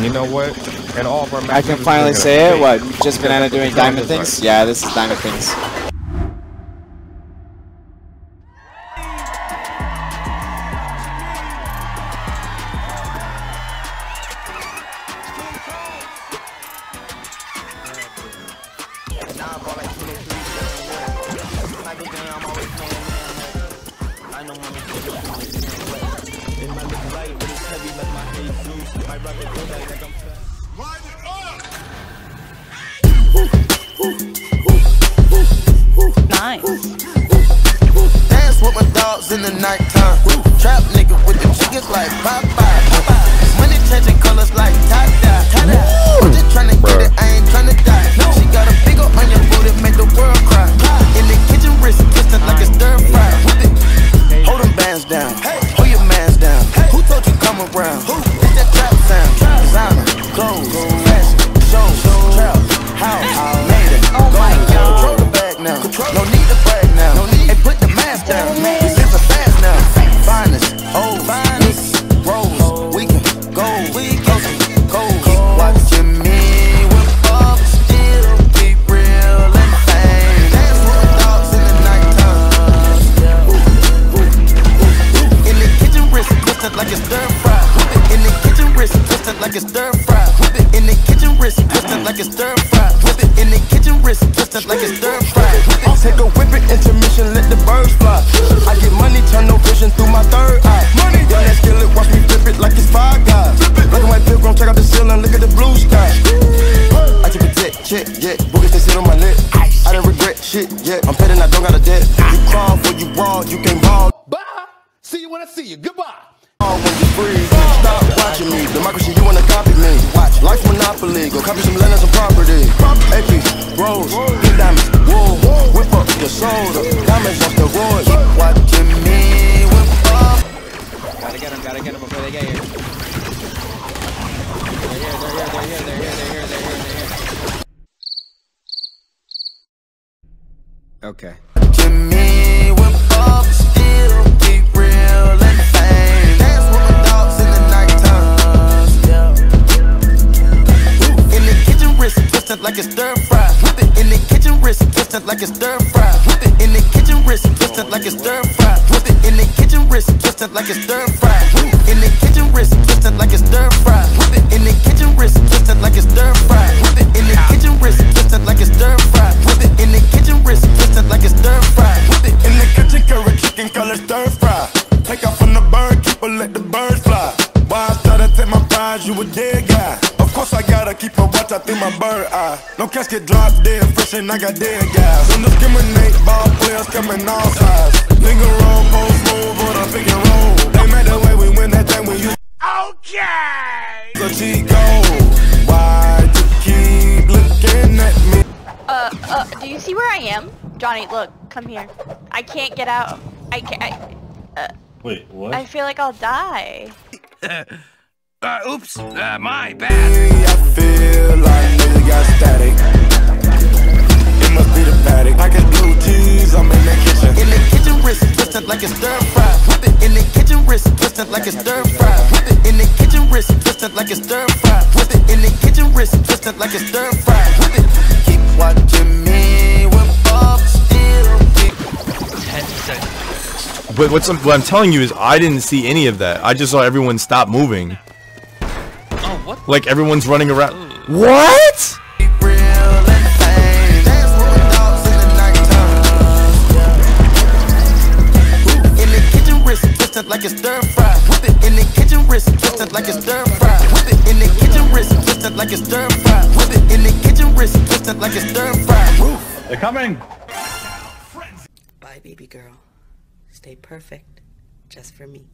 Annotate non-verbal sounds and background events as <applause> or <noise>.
You know what? And all of our I can finally say it. What? Just banana doing diamond things? Yeah, this is diamond things. Nice. Dance with my dogs in the nighttime. Trap nigga with the chickens like Popeye. Money changing colors like tie-dye. I'm just tryna get it, I ain't tryna die. She got a big ol' onion booty, make the world cry. In the kitchen, wrist twisting like a stir fry. Whip it. Hold them bands down. Hold your mans down. Who told you come around? It's that trap sound. Designer, clothes, like a stir fry. Whip it. In the kitchen, wrist twisted like a stir fry. Whip it. In the kitchen, wrist twisted like a stir fry. It. Take a whip it, intermission, let the birds fly. I get money, turn no vision through my third eye. Money, yeah, that skillet, watch me flip it like it's five guys. Black and white pilgrim, check out the ceiling, look at the blue sky. I took a jet, check, yeah, boogies they sit on my lip. I didn't regret shit, yeah. I'm petting, I don't got a debt. You crawl for you raw, you can't ball. Bye. See you when I see you. Goodbye. All when you free. Life Monopoly. Go copy some land and property. AP, Rose, Pink Diamonds, Wool. Whip up your soda. Diamonds off the road. Watching me. Whip up. Gotta get him, gotta get him before they get here. They're here, they're here, they're here, they're here, they're here, they're here, they're here. Okay. Watching me. Whip up. Like a stir fry. Whip it. In the kitchen, wrist twisted like a stir fry. Whip it. In the kitchen, wrist twisted like a stir fry. Whip it. In the kitchen, wrist twisted like a stir fry. Whip it. In the keep a watch out through my bird eye. No casket drop dead, fresh and I got dead guys. Don't discriminate, ball players coming all sides. Finger roll, post move, or the pick and roll. They made the way we win that thing when you Okay. go cheat code. Why you keep looking at me? Uh, uh, do you see where I am? Jonny, look, come here. I can't get out. I can't. I, uh, Wait, what? I feel like I'll die. <laughs> Uh, oops. Uh, my bad. I feel like nigga got static. It must be the paddock. Package blue cheese, I'm in the kitchen. In the kitchen, wrist twisted like a stir fry. Whip it. In the kitchen, wrist twisted like a stir fry. Whip it. In the kitchen, wrist twisted like a stir fry. Whip it. In the kitchen, wrist twisted like a stir fry. Whip it. Keep watching me whip up, still keep. But what's what I'm telling you is I didn't see any of that. I just saw everyone stop moving. What? Like everyone's running around. What? Keep real and fame. Dance with my dogs in the nighttime. In the kitchen, wrist twisted like a stir fry. Whip it. In the kitchen, wrist twisted like a stir fry. Whip it. In the kitchen, wrist twisted like a stir fry. Whip it. In the kitchen, wrist twisted like a stir fry. They're coming. Bye, baby girl. Stay perfect, just for me.